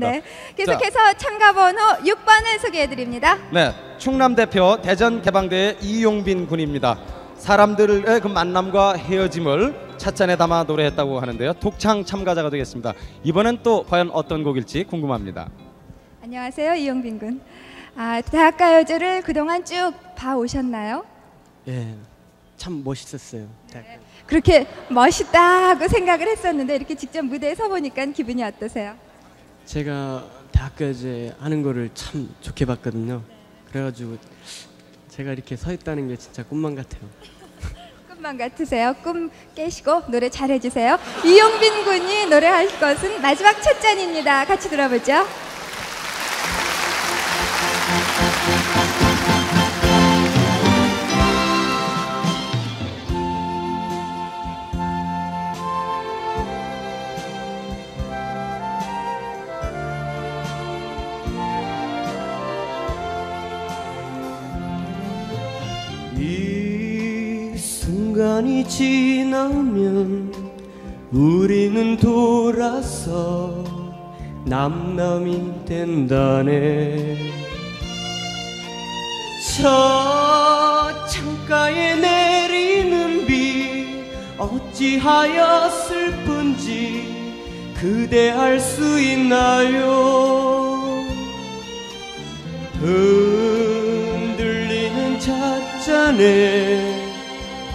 네. 계속해서 참가 번호 6번을 소개해 드립니다. 네, 충남 대표 대전 개방대 이용빈 군입니다. 사람들의 그 만남과 헤어짐을 찻잔에 담아 노래했다고 하는데요. 독창 참가자가 되겠습니다. 이번엔 또 과연 어떤 곡일지 궁금합니다. 안녕하세요. 이용빈 군. 아, 대학가요제를 그동안 쭉 봐 오셨나요? 예, 참 멋있었어요. 네. 그렇게 멋있다고 생각을 했었는데 이렇게 직접 무대에 서 보니까 기분이 어떠세요? 제가 대학교제 하는 거를 참 좋게 봤거든요. 그래가지고 제가 이렇게 서 있다는 게 진짜 꿈만 같아요. 꿈만 같으세요. 꿈 깨시고 노래 잘해 주세요. 이용빈 군이 노래할 것은 마지막 첫 잔입니다. 같이 들어보죠. 순간이 지나면 우리는 돌아서 남남이 된다네. 저 창가에 내리는 비 어찌하여 슬픈지 그대 알 수 있나요? 흔들리는 찻잔에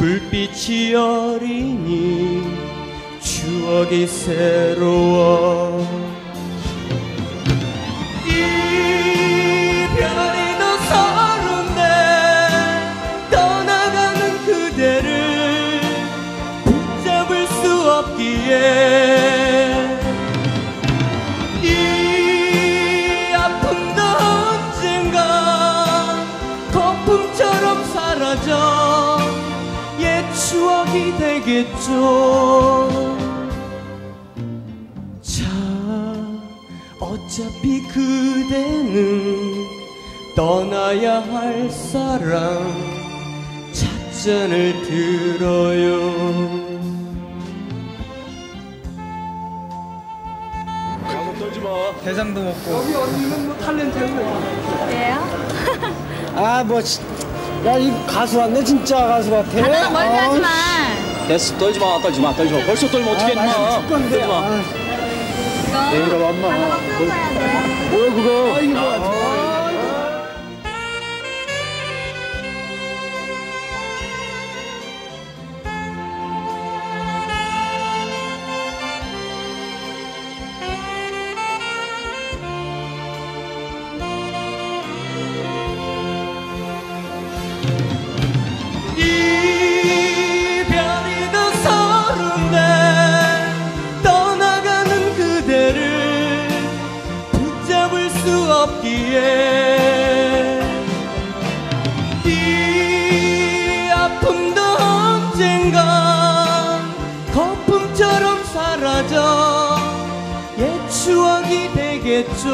불빛이 어리니 추억이 새로워. 이별이 더 서른데 떠나가는 그대를 붙잡을 수 없기에 이 아픔도 언젠가 거품처럼 사라져 옛 추억이 되겠죠 자 어차피 그대는 떠나야 할 사람 찻잔을 들어요 대장도 먹고 여기 언니는 뭐 탤런트예요? 그래요? 아, 뭐, 지- 야, 이 가수 왔네, 진짜 가수 같아. 다들 멀리 아, 하지 마. 됐어 떨지 마 떨지 마 떨지 마 벌써 떨면 어떻게 아, 했나 날씨 건데. 떨지 마 아, 이거 내가 엄마. 뭐야, 그거? 아, 이거 뭐야. 이별이 더 서른데 떠나가는 그대를 붙잡을 수 없기에 이 아픔도 언젠가 거품처럼 사라져 옛 추억이 되겠죠.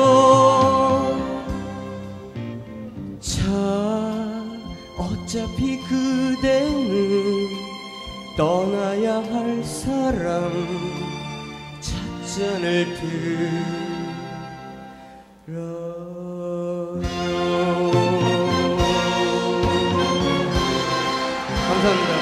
자 어차피 그대는 떠나야 할 사람 찻잔을 들어요 감사합니다